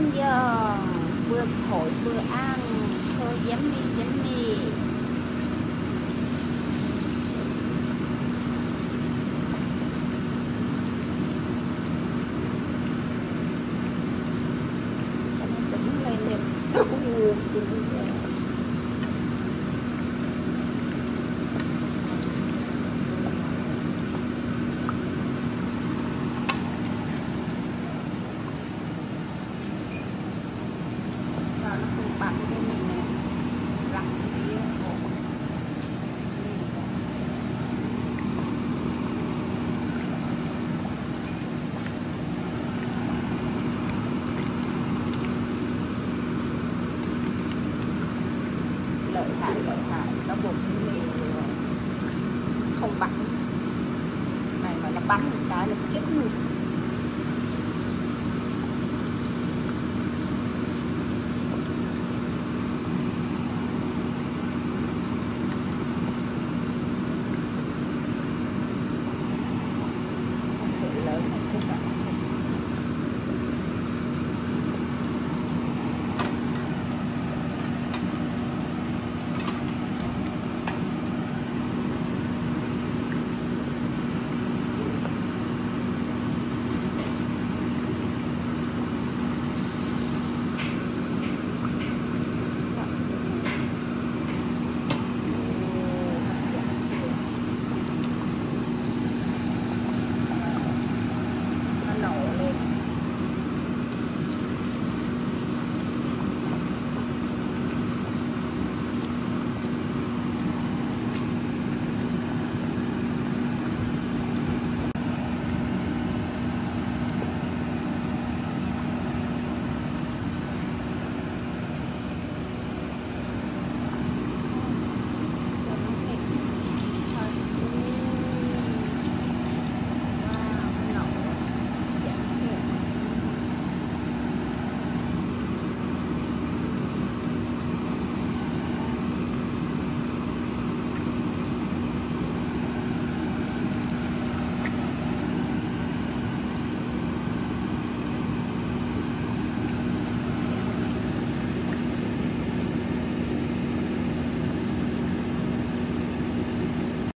tương giòn vừa thổi vừa ăn so yummy yummy cho nó đứng lên đẹp Ồ, trời lại vẫn lại nó buộc cái không bắn này mà nó bắn một cái là chết người Thank you.